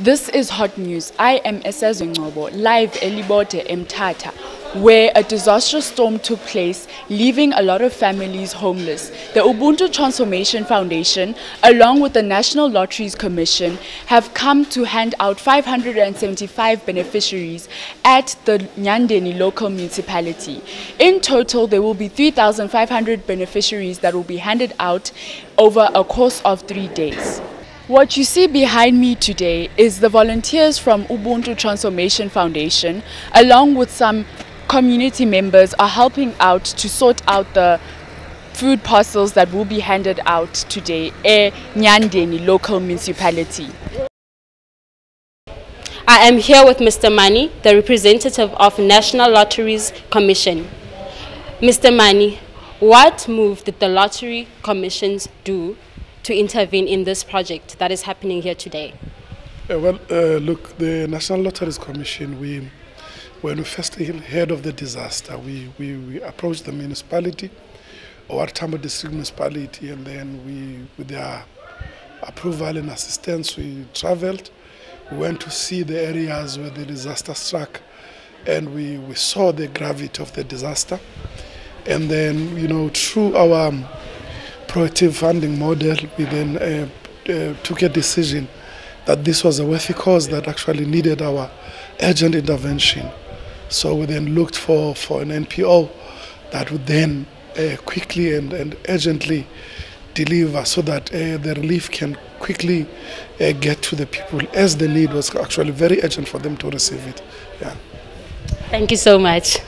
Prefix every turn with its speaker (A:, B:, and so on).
A: This is hot news. I am Esezwe Ngcobo, live Elibote Mthatha, where a disastrous storm took place, leaving a lot of families homeless. The Ubuntu Transformation Foundation, along with the National Lotteries Commission, have come to hand out 575 beneficiaries at the Nyandeni local municipality. In total, there will be 3,500 beneficiaries that will be handed out over a course of three days. What you see behind me today is the volunteers from Ubuntu Transformation Foundation, along with some community members, are helping out to sort out the food parcels that will be handed out today at Nyandeni local municipality.
B: I am here with Mr. Mani, the representative of National Lotteries Commission. Mr. Mani, what move did the Lottery Commissions do to intervene in this project that is happening here today?
C: Uh, well, uh, look, the National Lotteries Commission, we, when we first heard of the disaster, we, we, we approached the municipality, O.R Tambo District Municipality, and then we, with their approval and assistance, we traveled. We went to see the areas where the disaster struck, and we, we saw the gravity of the disaster. And then, you know, through our um, proactive funding model, we then uh, uh, took a decision that this was a worthy cause that actually needed our urgent intervention. So we then looked for, for an NPO that would then uh, quickly and, and urgently deliver so that uh, the relief can quickly uh, get to the people as the need was actually very urgent for them to receive it. Yeah.
B: Thank you so much.